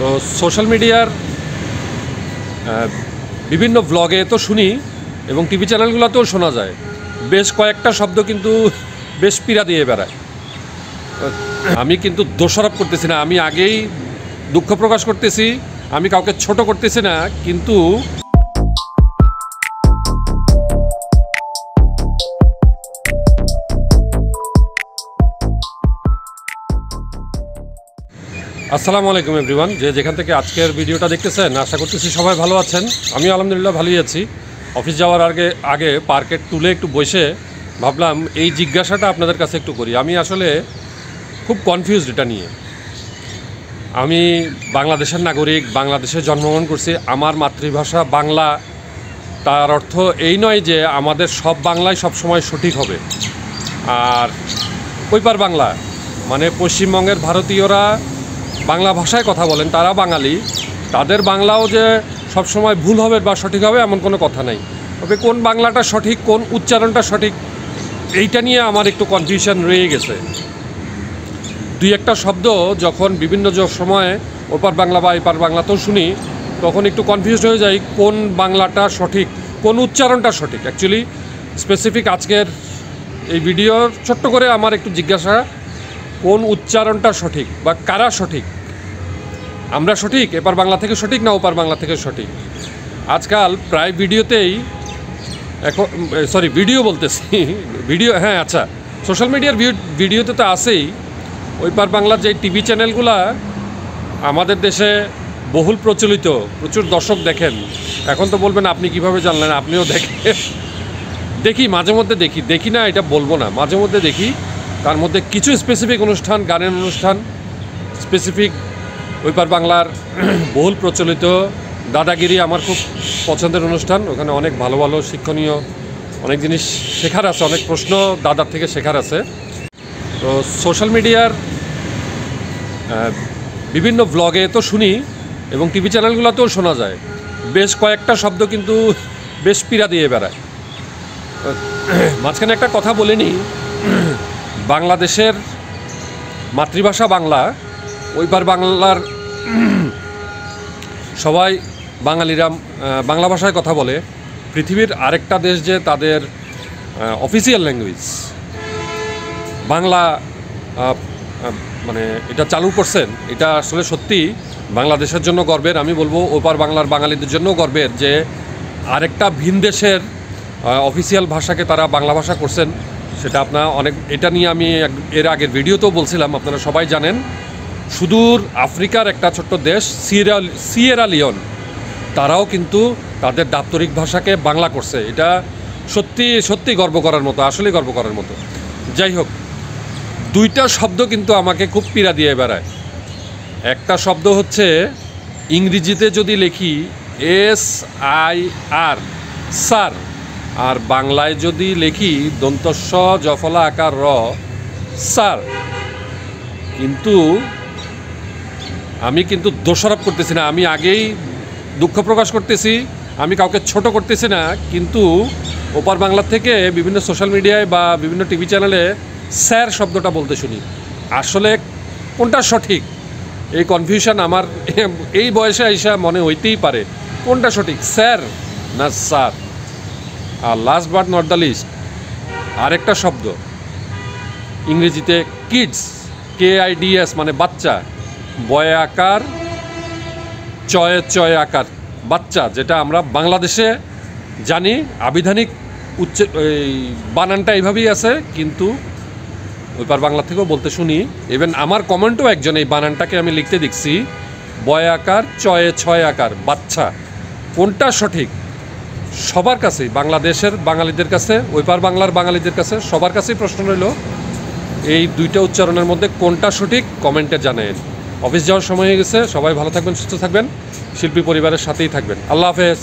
তো সোশ্যাল মিডিয়ার বিভিন্ন ব্লগে তো শুনি এবং টিভি চ্যানেলগুলোতেও শোনা যায়। বেশ কয়েকটা শব্দ কিন্তু বেশ পীড়া দিয়ে বেড়ায়। আমি কিন্তু দোষারোপ করতেছি না। আমি আগেই দুঃখ প্রকাশ করতেছি। আমি কাউকে ছোট করতেছি না। কিন্তু আসসালামু আলাইকুম এভরিওয়ান যে যেখান থেকে আজকের ভিডিওটা দেখতেছেন, আশা করতেছি সবাই ভালো আছেন। আমি আলহামদুলিল্লাহ ভালোই আছি। অফিস যাওয়ার আগে আগে পার্কের টুলে একটু বসে ভাবলাম, এই জিজ্ঞাসাটা আপনাদের কাছে একটু করি। আমি আসলে খুব কনফিউজড এটা নিয়ে। আমি বাংলাদেশের নাগরিক, বাংলাদেশে জন্মগ্রহণ করছি। আমার মাতৃভাষা বাংলা। তার অর্থ এই নয় যে আমাদের সব বাংলায় সবসময় সঠিক হবে। আর ওইপার বাংলা মানে পশ্চিমবঙ্গের ভারতীয়রা বাংলা ভাষায় কথা বলেন, তারা বাঙালি। তাদের বাংলাও যে সবসময় ভুল হবে বা সঠিক হবে এমন কোনো কথা নেই। তবে কোন বাংলাটা সঠিক, কোন উচ্চারণটা সঠিক, এইটা নিয়ে আমার একটু কনফিউশন রয়ে গেছে। দুই একটা শব্দ যখন বিভিন্ন সময়ে ওপার বাংলা বা এপার বাংলাতেও শুনি, তখন একটু কনফিউজ হয়ে যাই, কোন বাংলাটা সঠিক, কোন উচ্চারণটা সঠিক? অ্যাকচুয়ালি স্পেসিফিক আজকের এই ভিডিওর ছোট্ট করে আমার একটু জিজ্ঞাসা কোন উচ্চারণটা সঠিক বা কারা সঠিক? আমরা সঠিক? এপার বাংলা থেকে সঠিক না ওপার বাংলা থেকে সঠিক? আজকাল প্রায় ভিডিওতেই এখন সরি ভিডিও বলতেছি। ভিডিও হ্যাঁ আচ্ছা। সোশ্যাল মিডিয়ার ভিডিওতে তো আছেই। ওই পার বাংলার যে টিভি চ্যানেলগুলা আমাদের দেশে বহুল প্রচলিত, প্রচুর দর্শক দেখেন। এখন তো বলবেন, আপনি কীভাবে জানলেন? আপনিও দেখেন। দেখি, মাঝে মধ্যে দেখি। দেখি না, এটা বলব না। মাঝে মধ্যে দেখি। তার মধ্যে কিছু স্পেসিফিক অনুষ্ঠান, গানের অনুষ্ঠান স্পেসিফিক ওইপার বাংলার বহুল প্রচলিত, দাদাগিরি আমার খুব পছন্দের অনুষ্ঠান, ওখানে অনেক ভালো ভালো শিক্ষণীয় অনেক জিনিস শেখার আছে, অনেক প্রশ্ন দাদার থেকে শেখার আছে। তো সোশ্যাল মিডিয়ার বিভিন্ন ব্লগে তো শুনি এবং টিভি চ্যানেলগুলোতেও শোনা যায়। বেশ কয়েকটা শব্দ কিন্তু বেশ পীড়া দিয়ে বেড়ায়। মাঝখানে একটা কথা বলে নিই। বাংলাদেশের মাতৃভাষা বাংলা, ওইবার বাংলার সবাই বাঙালিরা বাংলা ভাষায় কথা বলে। পৃথিবীর আরেকটা দেশ যে তাদের অফিসিয়াল ল্যাঙ্গুয়েজ বাংলা মানে এটা চালু করছেন, এটা আসলে সত্যি। বাংলাদেশের জন্য গর্বের, আমি বলব ওপার বাংলার বাঙালিদের জন্য গর্বের যে আরেকটা ভিন দেশের অফিসিয়াল ভাষাকে তারা বাংলা ভাষা করছেন। সেটা আপনার অনেক, এটা নিয়ে আমি এর আগের ভিডিওতেও বলছিলাম, আপনারা সবাই জানেন, সুদূর আফ্রিকার একটা ছোট্ট দেশ, সিয়েরা সিয়েরা লিওন, তারাও কিন্তু তাদের দাপ্তরিক ভাষাকে বাংলা করছে। এটা সত্যি সত্যি গর্ব করার মতো, আসলেই গর্ব করার মতো। যাই হোক, দুইটা শব্দ কিন্তু আমাকে খুব পীড়া দিয়ে বেড়ায়। একটা শব্দ হচ্ছে, ইংরেজিতে যদি লিখি, এস আই আর, স্যার। আর বাংলায় যদি লিখি, দন্তস্ব জফলা আকার র, স্যার। কিন্তু আমি কিন্তু দোষারোপ করতেছি না। আমি আগেই দুঃখ প্রকাশ করতেছি, আমি কাউকে ছোট করতেছি না। কিন্তু ওপার বাংলা থেকে বিভিন্ন সোশ্যাল মিডিয়ায় বা বিভিন্ন টিভি চ্যানেলে স্যার শব্দটা বলতে শুনি। আসলে কোনটা সঠিক? এই কনফিউশন আমার এই বয়সে আইসা মনে হইতেই পারে। কোনটা সঠিক, স্যার না sir? R last but not the least আরেকটা শব্দ। ইংরেজিতে kids K I D S মানে বাচ্চা, বয় আকার, চয়ে চয় আকার, বাচ্চা, যেটা আমরা বাংলাদেশে জানি, আবিধানিক উচ্চ বানানটা এইভাবেই আছে, কিন্তু ওইপার বাংলা থেকেও বলতে শুনি। ইভেন আমার কমেন্টও একজন এই বানানটাকে আমি লিখতে দেখছি, বয় আকার, চয়ে ছয় আকার, বাচ্চা। কোনটা সঠিক? সবার কাছেই, বাংলাদেশের বাঙালিদের কাছে ওইপার বাংলার বাঙালিদের কাছে সবার কাছেই প্রশ্ন রইল, এই দুইটা উচ্চারণের মধ্যে কোনটা সঠিক কমেন্টে জানেন অফিস যাওয়ার সময় হয়ে গেছে, সবাই ভালো থাকবেন, সুস্থ থাকবেন, শিল্পী পরিবারের সাথেই থাকবেন। আল্লাহ হাফেজ।